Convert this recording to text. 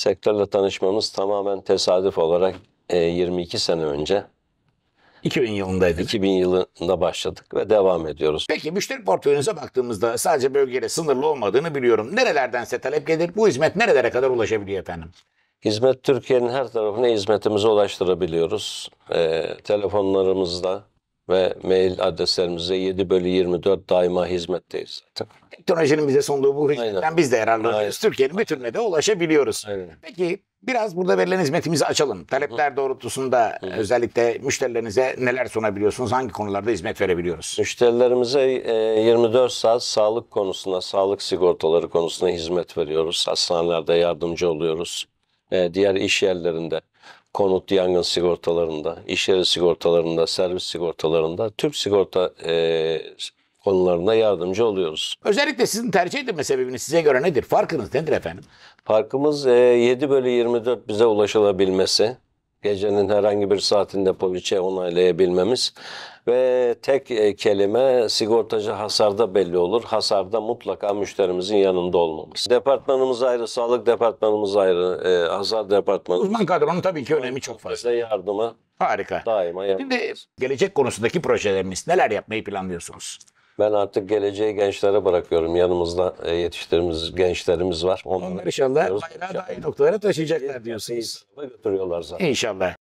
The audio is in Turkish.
Sektörle tanışmamız tamamen tesadüf olarak e, 22 sene önce 2000 yılındaydı. 2000 yılında başladık ve devam ediyoruz. Peki müşteri portföyünüze baktığımızda sadece bölgeyle sınırlı olmadığını biliyorum. Nerelerdense talep gelir. Bu hizmet nerelere kadar ulaşabiliyor efendim? Hizmet Türkiye'nin her tarafına hizmetimizi ulaştırabiliyoruz. E, telefonlarımızda ve mail adreslerimizde 7 bölü 24 daima hizmetteyiz zaten. Teknolojinin bize sunduğu bu Aynen. hizmetten biz de yararlanıyoruz. Türkiye'nin bütününe de ulaşabiliyoruz. Aynen. Peki biraz burada verilen hizmetimizi açalım. Talepler doğrultusunda özellikle müşterilerinize neler sunabiliyorsunuz? Hangi konularda hizmet verebiliyoruz? Müşterilerimize e, 24 saat sağlık konusunda, sağlık sigortaları konusunda hizmet veriyoruz. Hastanelerde yardımcı oluyoruz. E, Diğer iş yerlerinde, konut yangın sigortalarında, iş yeri sigortalarında, servis sigortalarında, tüm sigorta e, konularında yardımcı oluyoruz. Özellikle sizin tercih edilme sebebiniz size göre nedir? Farkınız nedir efendim? Farkımız e, 7 bölü 24 bize ulaşılabilmesi. Gecenin herhangi bir saatinde poliçe onaylayabilmemiz ve tek e, kelime sigortacı hasarda belli olur. Hasarda mutlaka müşterimizin yanında olmamız. Departmanımız ayrı, sağlık departmanımız ayrı, e, hasar departmanı. Uzman kadronun tabii ki önemi çok fazla. Yardıma Harika. daima Şimdi yanındayız. gelecek konusundaki projeleriniz neler yapmayı planlıyorsunuz? Ben artık geleceği gençlere bırakıyorum. Yanımızda e, yetiştirdiğimiz gençlerimiz var. Onlar inşallah bayrağı daha iyi noktalara taşıyacaklar diyorsunuz. götürüyorlar zaten. İnşallah.